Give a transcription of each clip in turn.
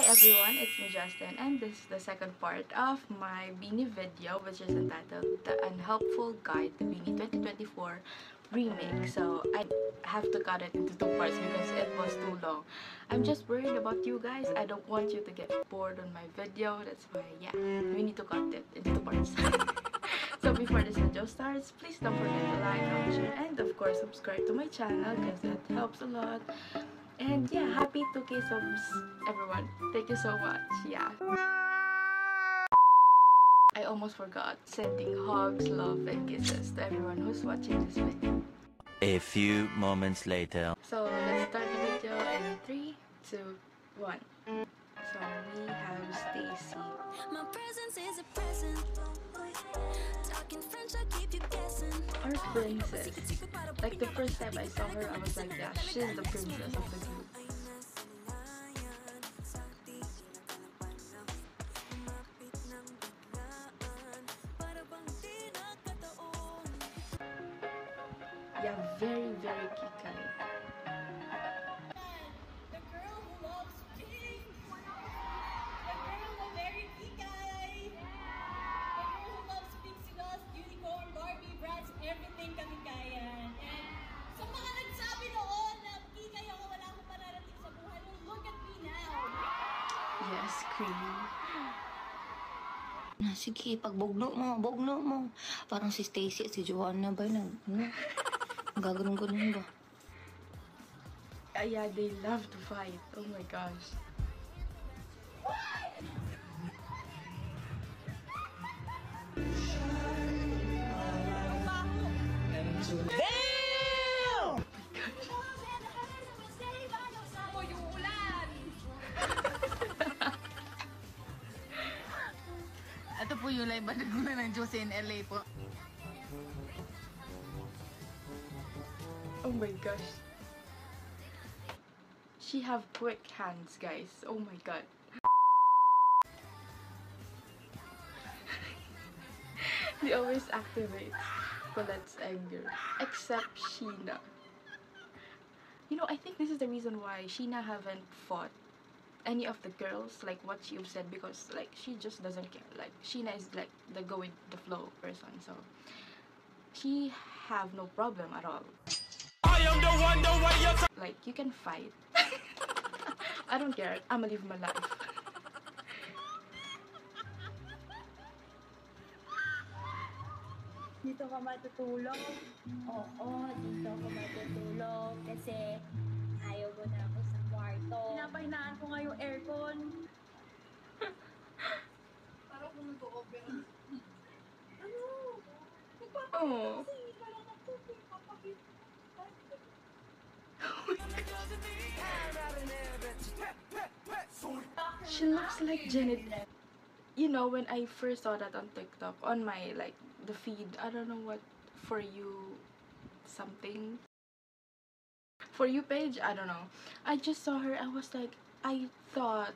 Hi everyone, it's me Justin and this is the second part of my BINI video which is entitled The Unhelpful Guide to BINI 2024 Remake. So I have to cut it into two parts because it was too long. I'm just worried about you guys. I don't want you to get bored on my video. That's why yeah, we need to cut it into two parts. so before this video starts, please don't forget to like, comment, share, and of course subscribe to my channel because it helps a lot. And mm. yeah, happy 2k subs everyone. Thank you so much. Yeah. I almost forgot sending hugs, love, and kisses to everyone who's watching this video. A few moments later. So let's start the video in 3, 2, 1. So we have Stacey. My presence is a present. Talking French, I keep you guessing. Our princess. Like the first time I saw her, I was like, yeah, she's the princess of the group. Na, sige, pag bugno mo, bugno mo. Parang si Stacy at si Joanna ba nag, ano, gaganon-ganon ba? Uh, yeah, they love to fight. Oh my gosh. Ako Live band ko ng Diyos in LA po. Oh my gosh. She have quick hands, guys. Oh my god. they always activate Colet's anger. Except Sheena. You know, I think this is the reason why Sheena haven't fought any of the girls like what you've said because like she just doesn't care. Like Sheena is like the go with the flow person, so she have no problem at all. Like you can fight. I don't care. I'ma live my life. Dito ka matutulog? Oo, dito ako matutulog kasi ayaw mo na ako sa kwarto. Pinapahinaan ko nga yung aircon. Parang kung nag-over. Ano? Oh. Kasi parang ako, papakit. She looks like Janet. You know, when I first saw that on TikTok, on my like the feed, I don't know what for you something for you page, I don't know. I just saw her. I was like, I thought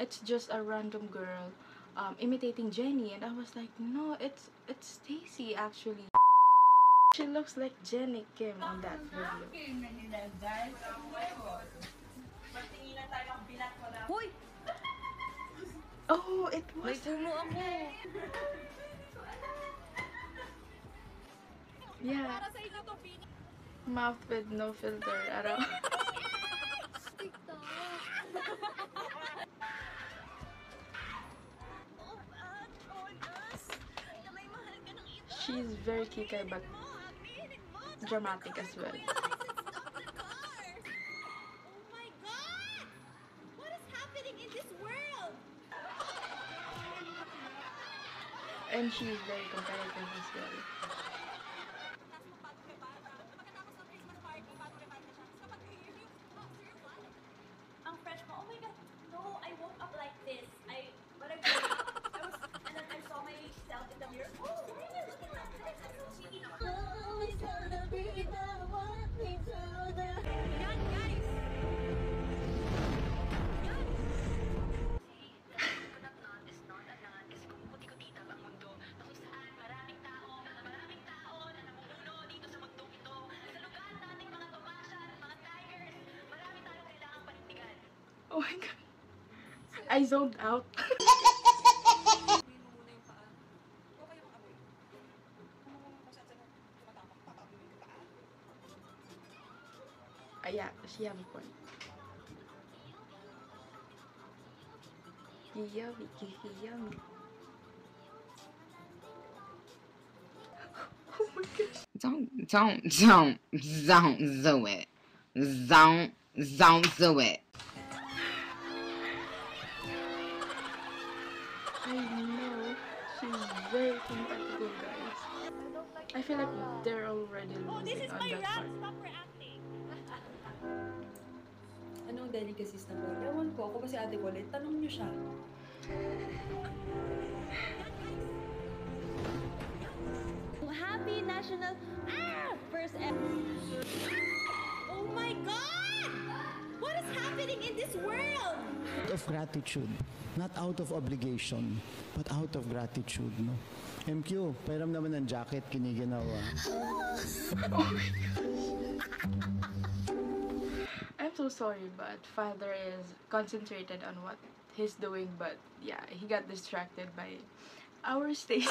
it's just a random girl um, imitating Jennie, and I was like, no, it's it's Stacey actually. She looks like Jennie Kim on that video. Hoy! Oh, it was puno ako. yeah. Para sa inyo to, Pini. Mouth with no filter at all. She's very kikay but dramatic as well. And she's very competitive as well. Oh my god. I zoned out. Ah, yeah, she have a point. Yummy, yummy. Oh my gosh. Don't, don't, don't, don't do it. Don't, don't do it. I know she's very compatible, guys. I feel like they're already Oh, this losing is on my that rap. part. Stop reacting. Anong delicacies na ball? Ewan ko, ako ba si Ate Colette? Tanong niyo siya. Happy National ah first ever. Oh my God! What is happening in this world? out of gratitude. Not out of obligation, but out of gratitude, no? MQ, pairam naman ng jacket, kiniginawa. Ah. I'm so sorry, but father is concentrated on what he's doing, but yeah, he got distracted by our Stacy.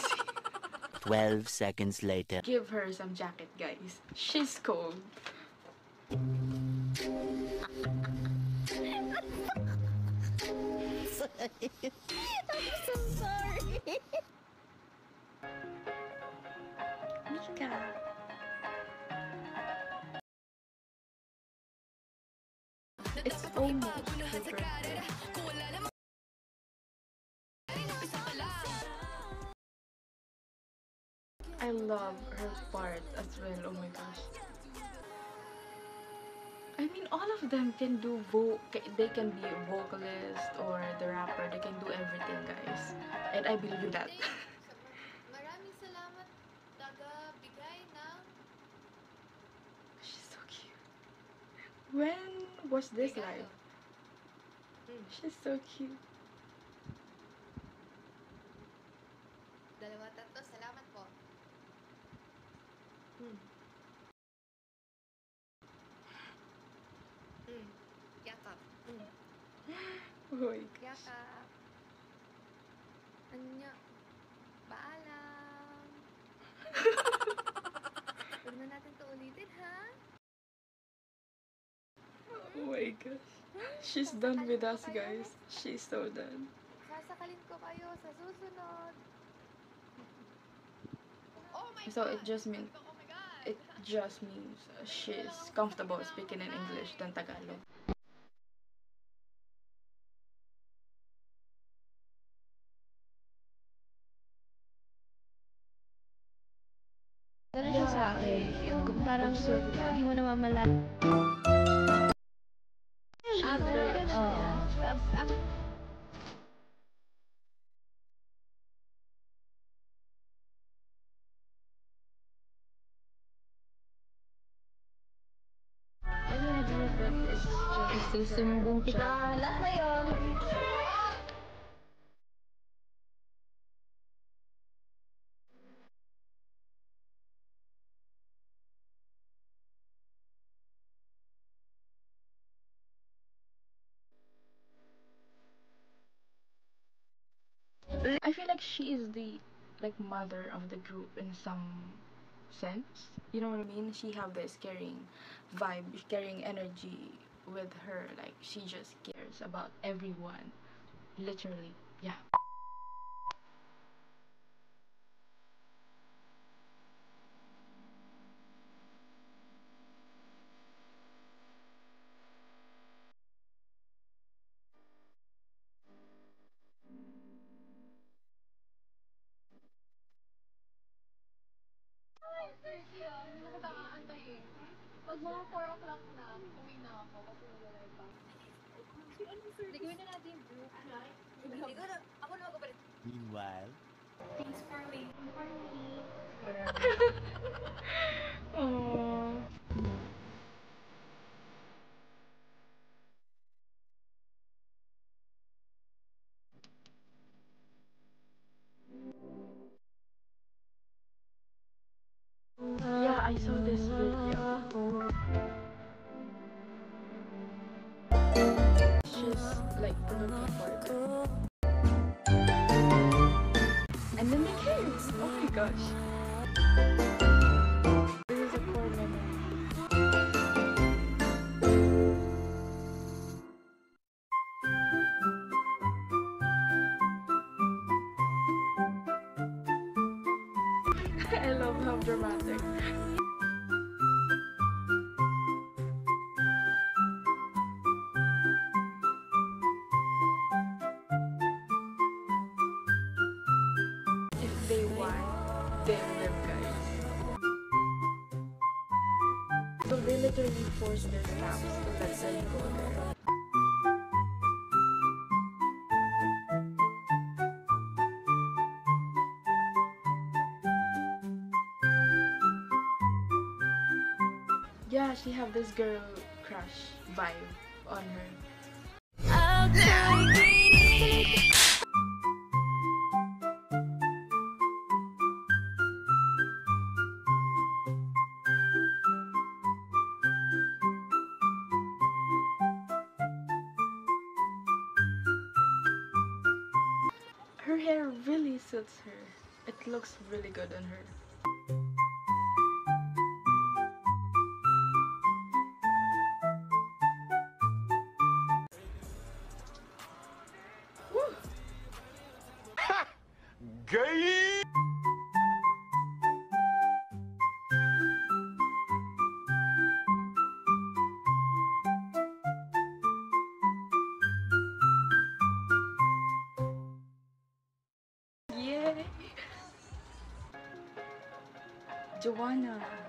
12 seconds later. Give her some jacket, guys. She's cold. I'm so sorry. Mikha. It's almost. I love her part as well. Oh my gosh. I mean, all of them can do vo. They can be a vocalist or the rapper. They can do everything, guys. And I believe in that. Maraming salamat taga ng She's so cute. When was this live? Hmm. She's so cute. dalawa tatlo. Salamat po. Hmm. Yakap. Hmm. Oh my gosh. Yakap. Anya. Paalam. Huwag na natin to ulitin, ha? Oh my gosh. She's done with us, guys. She's so done. Sasakalin ko kayo sa susunod. Oh my So it just means Oh my God! it just means she's comfortable speaking in English than Tagalog. Hindi like she is the like mother of the group in some sense. You know what I mean? She have this caring vibe, caring energy with her. Like she just cares about everyone. Literally. Yeah. Hindi gawin na natin yung group. Hindi ko na, ako na magpapalit. Meanwhile. Thanks for waiting for me. Aww. I love how dramatic. Have this girl crush vibe on her. Her hair really suits her. It looks really good on her. Jhoanna.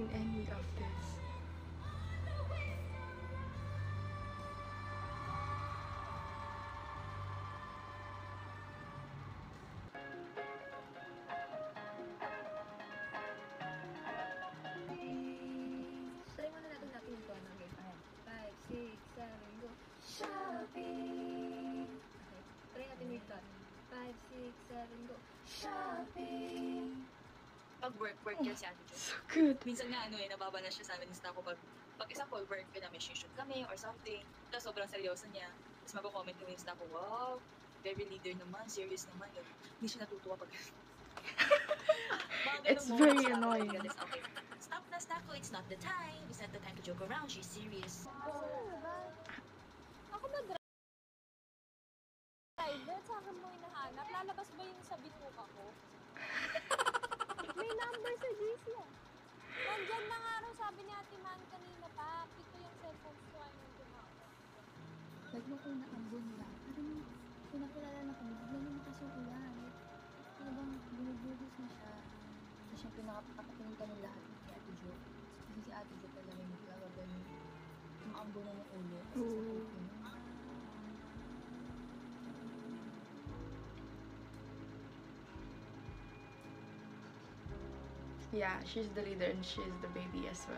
Seen any of this. Try muna natin natin yung tono. Okay, fine. Five, six, seven, go. Shopping! Okay, try natin yung cut. Five, six, seven, go. Shopping! Pag work, work yan si Ate Jo. So good. Minsan nga ano eh, nababa na siya sa amin sa ako pag, pag example, work ka na may shoot kami or something, tapos sobrang seryoso niya, tapos magko-comment kami yung staff ko, wow, very leader naman, serious naman, ganun. Hindi siya natutuwa pag It's very na ako annoying. okay, stop na ko, it's not the time, it's not the time to joke around, she's serious. Ako ba driver? Sa akin mo hinahanap? Lalabas ba yung sa bituka ko? May number sa GC ah. Nandyan na nga raw sabi ni Ate Man kanina pa. Pito yung cellphone ko ano yung tumawag. Bigla ko naambon lang. Parang pinakilala na kami, bigla na nakasukulan. Talagang binubugos na siya. Kasi siya pinakapakatingin ka ng lahat kay Ate Jo. Kasi si Ate Jo talaga yung nagkakagan yung ambo na ng ulo. Kasi sa Yeah, she's the leader and she's the baby as well.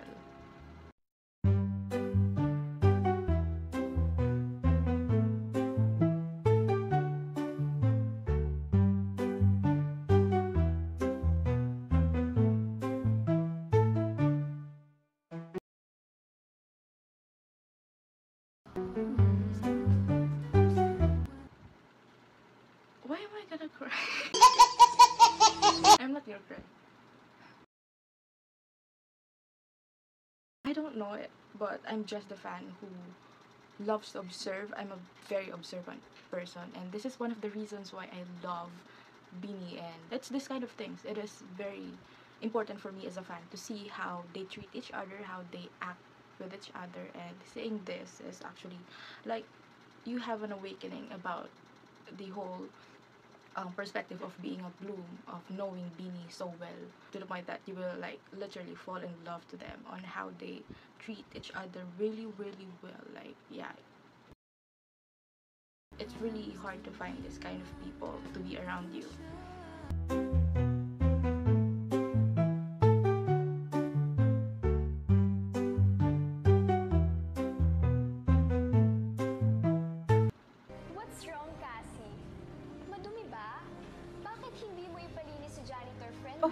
Why am I gonna cry? I'm not gonna cry. I don't know it, but I'm just a fan who loves to observe. I'm a very observant person, and this is one of the reasons why I love BINI. And it's this kind of things. It is very important for me as a fan to see how they treat each other, how they act with each other, and seeing this is actually like you have an awakening about the whole um, perspective of being a bloom, of knowing BINI so well, to the point that you will like literally fall in love to them on how they treat each other really, really well. Like, yeah. It's really hard to find this kind of people to be around you.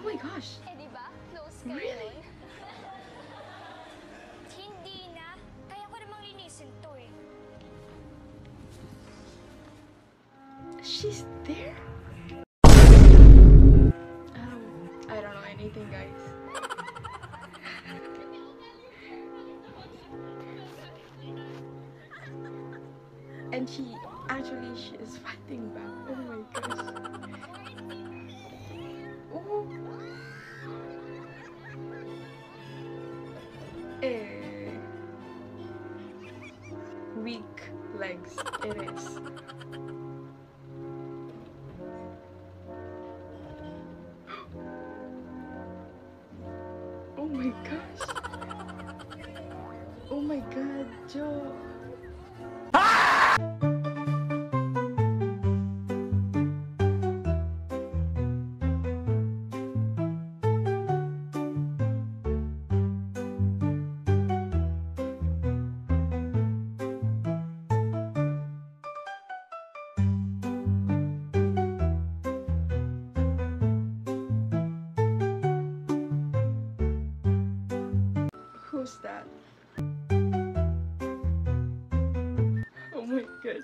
Oh my gosh! Eh di ba? Close kayo Really? hindi na. Kaya ko namang linisin to eh. She's there? Oh, I don't know anything, guys. and she actually she is fighting back. Oh my gosh.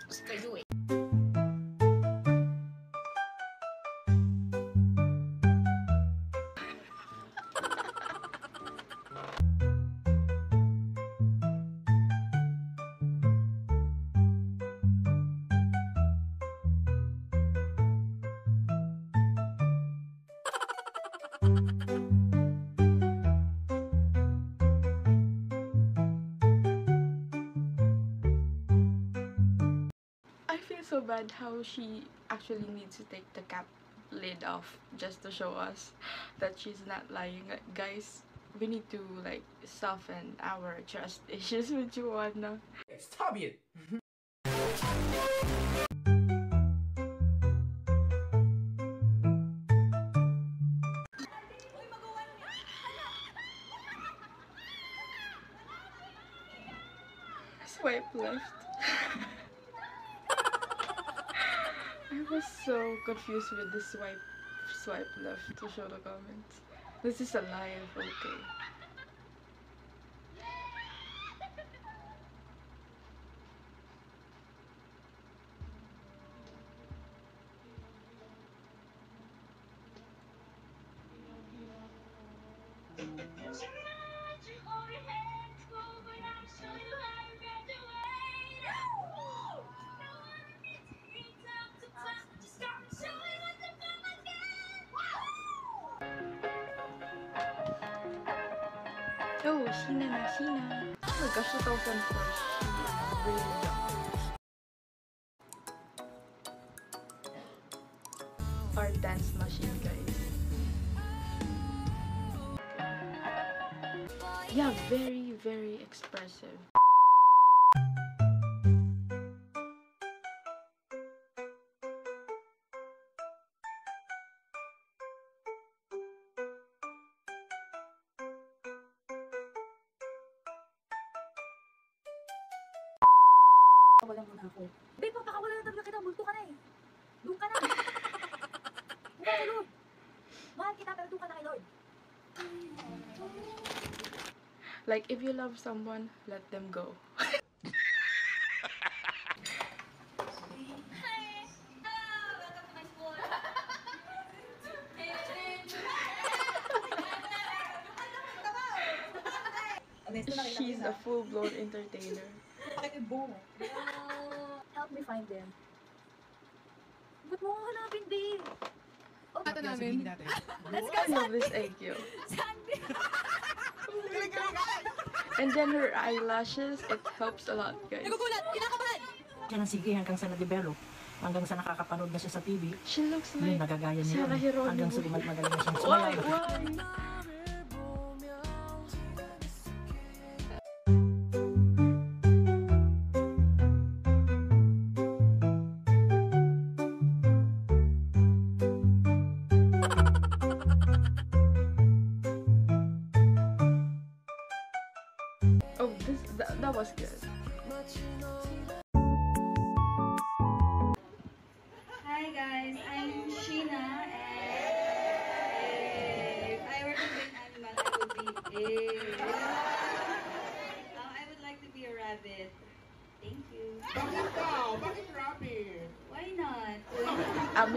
My god. I so bad how she actually needs to take the cap lid off just to show us that she's not lying. Like, guys, we need to like soften our trust issues with Jhoanna. Stop it! confused with the swipe swipe left to show the comments. This is a live, okay. Oh, Sheena na Sheena. Oh my gosh, 2004. She is really young. Our ako. Babe, papakawala na talaga kita. Multo ka na eh. Doon ka na. Doon ka sa loob. Mahal kita pero doon ka na kay Lord. Like, if you love someone, let them go. She's a full-blown entertainer. Bakit find them. Ba't mo hanapin, babe? Oh, Ito namin. natin. Let's go, Novice IQ. Sandy! Galing, galing, galing! And then her eyelashes, it helps a lot, guys. Nagugulat! Kinakabahan! Kaya sige, hanggang sa na-develop, hanggang sa nakakapanood na siya sa TV, She looks like yun, nagagaya Hanggang sa gumagamagaling na siya. Why? Why?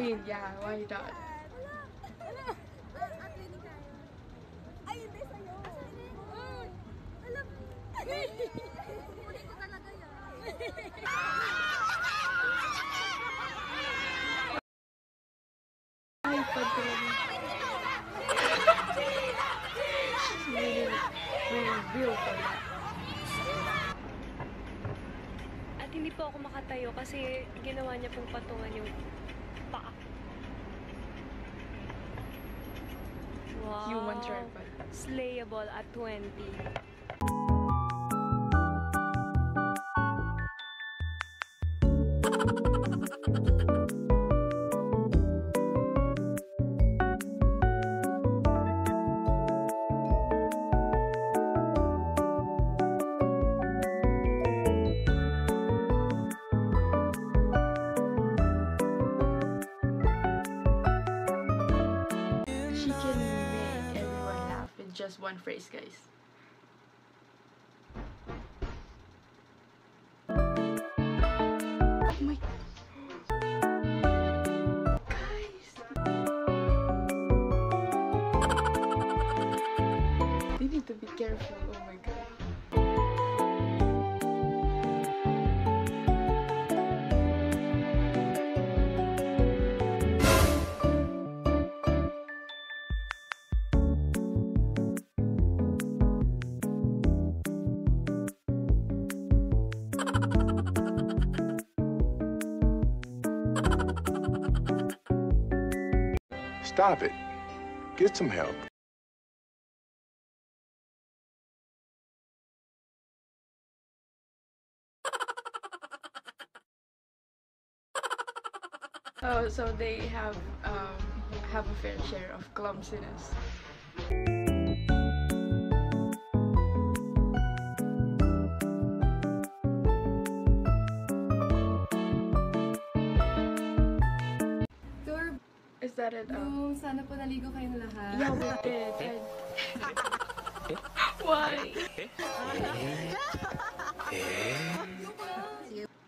I mean, yeah, why you died. 20. you one phrase guys. Stop it. Get some help. Oh, so they have um, have a fair share of clumsiness. that um, oh, it sana po naligo kayong lahat. Yeah, we did. Why?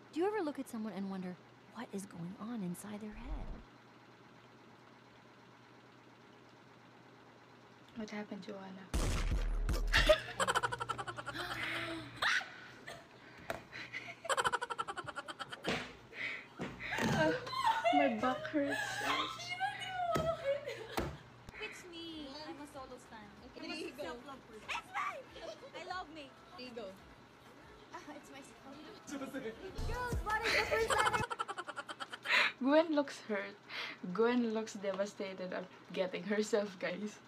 Do you ever look at someone and wonder what is going on inside their head? What happened, Jhoanna? my back hurts. Gwen looks hurt. Gwen looks devastated at getting herself, guys.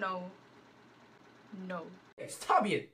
no. No. It's bien.